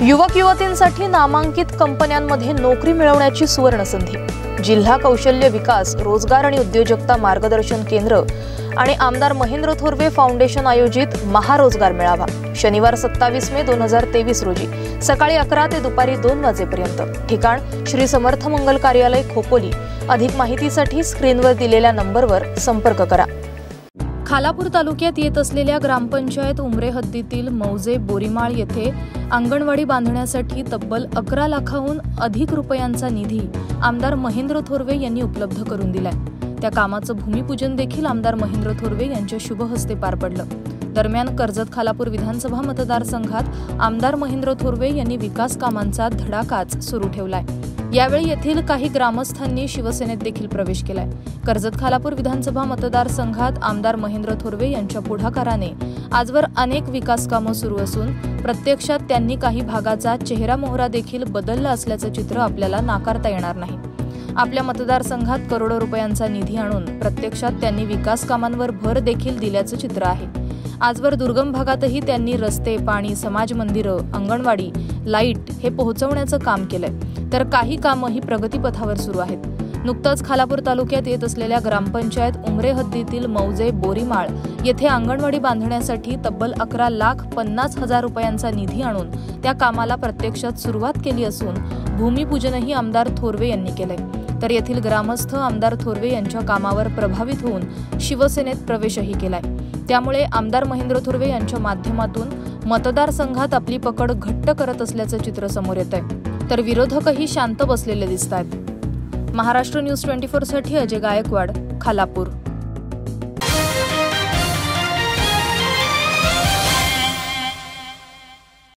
युवक युवतींसाठी नामांकित कंपन्यांमध्ये नोकरी मिळवण्याची सुवर्ण संधी जिल्हा कौशल्य विकास रोजगार आणि उद्योजकता मार्गदर्शन केंद्र आणि आमदार महेंद्र थोरवे फाउंडेशन आयोजित महारोजगार मेळावा. शनिवार सत्तावीस मे दोन हजार तेवीस रोजी सकाळी अकरा ते दुपारी दोन वाजेपर्यंत. ठिकाण श्री समर्थ मंगल कार्यालय खोपोली. अधिक माहितीसाठी स्क्रीनवर दिलेल्या नंबरवर संपर्क करा. खालापूर तालुक्यात येत असलेल्या ग्रामपंचायत उमरे हद्दीतील मौजे बोरीमाळ येथे अंगणवाडी बांधण्यासाठी तब्बल अकरा लाखाहून अधिक रुपयांचा निधी आमदार महेंद्र थोरवे यांनी उपलब्ध करून दिलाय. त्या कामाचं भूमिपूजन देखील आमदार महेंद्र थोरवे यांच्या शुभहस्ते पार पडलं. दरम्यान कर्जत खालापूर विधानसभा मतदारसंघात आमदार महेंद्र थोरवे यांनी विकास कामांचा धडाकाच सुरू ठेवलाय. यावेळी येथील काही ग्रामस्थांनी शिवसेनेत देखील प्रवेश केलाय. कर्जत खालापूर विधानसभा मतदारसंघात आमदार महेंद्र थोरवे यांच्या पुढाकाराने आजवर अनेक विकास कामं सुरू असून प्रत्यक्षात त्यांनी काही भागाचा चेहरा मोहरा देखील बदलला असल्याचं चित्र आपल्याला नाकारता येणार नाही. आपल्या मतदारसंघात करोडो रुपयांचा निधी आणून प्रत्यक्षात त्यांनी विकास कामांवर भर देखील दिल्याचं चित्र आहे. आजवर दुर्गम भागातही त्यांनी रस्ते पाणी समाज मंदिरं अंगणवाडी लाइट हे पोहोचवण्याचं काम केलंय. तर काही कामंही प्रगतीपथावर सुरू आहेत. नुकतंच खालापूर तालुक्यात येत असलेल्या ग्रामपंचायत उमरे हद्दीतील मौजे बोरीमाळ येथे अंगणवाडी बांधण्यासाठी तब्बल अकरा लाख पन्नास हजार रुपयांचा निधी आणून त्या कामाला प्रत्यक्षात सुरुवात केली असून भूमिपूजनही आमदार थोरवे यांनी केलंय. तर येथील ग्रामस्थ आमदार थोरवे यांच्या कामावर प्रभावित होऊन शिवसेनेत प्रवेशही केलाय. त्यामुळे आमदार महेंद्र थोरवे यांच्या माध्यमातून मतदारसंघात आपली पकड घट्ट करत असल्याचं चित्र समोर येत आहे तर विरोधकही शांत बसलेले दिसत आहेत महाराष्ट्र न्यूज ट्वेंटी फोरसाठी अजय गायकवाड खालापूर.